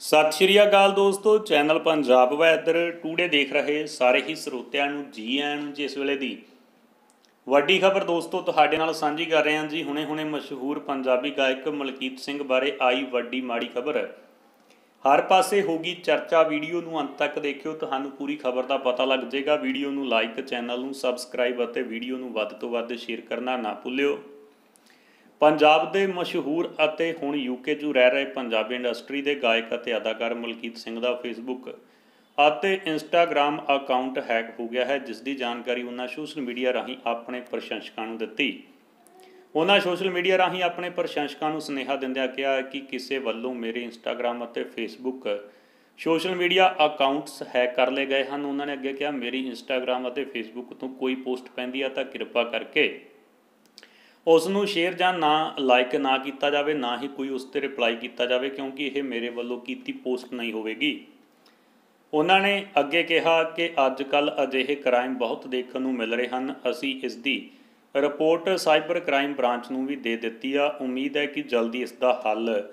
ਸਤਿ ਸ਼੍ਰੀ ਅਕਾਲ ਦੋਸਤੋ, channel Punjab weather today ਦੇਖ ਰਹੇ ਸਾਰੇ ਹੀ ਸਰੋਤਿਆਂ ਨੂੰ ਜੀ ਆਇਆਂ ਨੂੰ ਜਿਸ ਵੇਲੇ ਦੀ ਵੱਡੀ ਖਬਰ ਦੋਸਤੋ ਤੁਹਾਡੇ ਨਾਲ ਸਾਂਝੀ ਕਰ ਰਹੇ ਹਾਂ ਜੀ, ਹੁਣੇ-ਹੁਣੇ ਮਸ਼ਹੂਰ ਪੰਜਾਬੀ ਗਾਇਕ ਮਲਕੀਤ ਸਿੰਘ ਬਾਰੇ ਆਈ ਵੱਡੀ ਮਾੜੀ ਖਬਰ। ਹਰ ਪਾਸੇ ਹੋਗੀ ਚਰਚਾ, ਵੀਡੀਓ ਨੂੰ ਅੰਤ ਤੱਕ ਦੇਖਿਓ, ਤੁਹਾਨੂੰ ਪੂਰੀ ਖਬਰ ਦਾ ਪਤਾ ਲੱਗ ਜਾਏਗਾ। ਵੀਡੀਓ ਨੂੰ ਲਾਈਕ ਚੈਨਲ ਨੂੰ ਸਬਸਕ੍ਰਾਈਬ ਅਤੇ ਵੀਡੀਓ ਨੂੰ ਵੱਧ ਤੋਂ ਵੱਧ ਸ਼ੇਅਰ ਕਰਨਾ ਨਾ ਭੁੱਲਿਓ। ਪੰਜਾਬ ਦੇ ਮਸ਼ਹੂਰ ਅਤੇ ਹੁਣ ਯੂਕੇ 'ਚ ਰਹਿ ਰਹੇ ਪੰਜਾਬੀ ਇੰਡਸਟਰੀ ਦੇ ਗਾਇਕ ਅਤੇ ਅਦਾਕਾਰ ਮਲਕੀਤ ਸਿੰਘ ਦਾ ਫੇਸਬੁੱਕ ਅਤੇ ਇੰਸਟਾਗ੍ਰam ਅਕਾਊਂਟ ਹੈਕ ਹੋ ਗਿਆ ਹੈ, ਜਿਸ ਦੀ ਜਾਣਕਾਰੀ ਉਹਨਾਂ ਸੋਸ਼ਲ ਮੀਡੀਆ ਰਾਹੀਂ ਆਪਣੇ ਪ੍ਰਸ਼ੰਸਕਾਂ ਨੂੰ ਦਿੱਤੀ। ਉਹਨਾਂ ਸੋਸ਼ਲ ਮੀਡੀਆ ਰਾਹੀਂ ਆਪਣੇ ਪ੍ਰਸ਼ੰਸਕਾਂ ਨੂੰ ਸੁਨੇਹਾ ਦਿੰਦਿਆਂ ਕਿਹਾ ਕਿ ਕਿਸੇ ਵੱਲੋਂ ਮੇਰੇ ਇੰਸਟਾਗ੍ਰam ਅਤੇ Facebook social media accounts hack ਕਰ ਲਏ ਗਏ ਹਨ। ਉਹਨਾਂ ਨੇ ਅੱਗੇ ਕਿਹਾ, ਮੇਰੀ ਇੰਸਟਾਗ੍ਰam ਅਤੇ ਫੇਸਬੁੱਕ ਤੋਂ ਕੋਈ ਪੋਸਟ ਪੈਂਦੀ ਆ ਤਾਂ ਕਿਰਪਾ ਕਰਕੇ ਉਸ ਨੂੰ ਸ਼ੇਅਰ ਜਾਂ ਨਾ ਲਾਈਕ ਨਾ ਕੀਤਾ ਜਾਵੇ, ਨਾ ਹੀ ਕੋਈ ਉਸ ਤੇ ਰਿਪਲਾਈ ਕੀਤਾ ਜਾਵੇ, ਕਿਉਂਕਿ ਇਹ ਮੇਰੇ ਵੱਲੋਂ ਕੀਤੀ ਪੋਸਟ ਨਹੀਂ ਹੋਵੇਗੀ। ਉਹਨਾਂ ਨੇ ਅੱਗੇ ਕਿਹਾ ਕਿ ਅੱਜ ਕੱਲ ਅਜਿਹੇ ਕ੍ਰਾਈਮ ਬਹੁਤ ਦੇਖਣ ਨੂੰ ਮਿਲ ਰਹੇ ਹਨ। ਅਸੀਂ ਇਸ ਦੀ ਰਿਪੋਰਟ ਸਾਈਬਰ ਕ੍ਰਾਈਮ ਬ੍ਰਾਂਚ ਨੂੰ ਵੀ ਦੇ ਦਿੱਤੀ ਆ। ਉਮੀਦ ਹੈ ਕਿ ਜਲਦੀ ਇਸ ਦਾ ਹੱਲ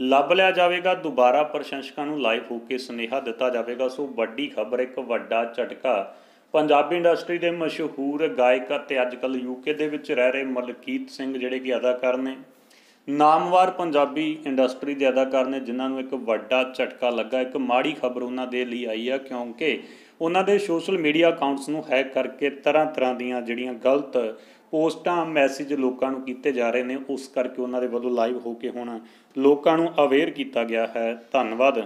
ਲੱਭ ਲਿਆ ਜਾਵੇਗਾ। ਦੁਬਾਰਾ ਪ੍ਰਸ਼ੰਸਕਾਂ ਨੂੰ ਲਾਈਵ ਹੋ ਕੇ ਸੁਨੇਹਾ ਦਿੱਤਾ ਜਾਵੇਗਾ। ਸੋ ਵੱਡੀ ਖਬਰ, ਇੱਕ ਵੱਡਾ ਝਟਕਾ ਪੰਜਾਬੀ ਇੰਡਸਟਰੀ ਦੇ ਮਸ਼ਹੂਰ ਗਾਇਕ ਅਤੇ ਅੱਜਕੱਲ ਯੂਕੇ ਦੇ ਵਿੱਚ ਰਹਿ ਰਹੇ ਮਲਕੀਤ ਸਿੰਘ ਜਿਹੜੇ ਕਿ ਅਦਾਕਾਰ ਨੇ, ਨਾਮਵਾਰ ਪੰਜਾਬੀ ਇੰਡਸਟਰੀ ਦੇ ਅਦਾਕਾਰ ਨੇ, ਜਿਨ੍ਹਾਂ ਨੂੰ ਇੱਕ ਵੱਡਾ ਝਟਕਾ ਲੱਗਾ, ਇੱਕ ਮਾੜੀ ਖਬਰ ਉਹਨਾਂ ਦੇ ਲਈ ਆਈ ਆ, ਕਿਉਂਕਿ ਉਹਨਾਂ ਦੇ ਸੋਸ਼ਲ ਮੀਡੀਆ ਅਕਾਊਂਟਸ ਨੂੰ ਹੈਕ ਕਰਕੇ ਤਰ੍ਹਾਂ ਤਰ੍ਹਾਂ ਦੀਆਂ ਜਿਹੜੀਆਂ ਗਲਤ ਪੋਸਟਾਂ, ਮੈਸੇਜ ਲੋਕਾਂ ਨੂੰ ਕੀਤੇ ਜਾ ਰਹੇ ਨੇ, ਉਸ ਕਰਕੇ ਉਹਨਾਂ ਦੇ ਵੱਲੋਂ ਲਾਈਵ ਹੋ ਕੇ ਹੁਣ ਲੋਕਾਂ ਨੂੰ ਅਵੇਅਰ ਕੀਤਾ ਗਿਆ ਹੈ। ਧੰਨਵਾਦ।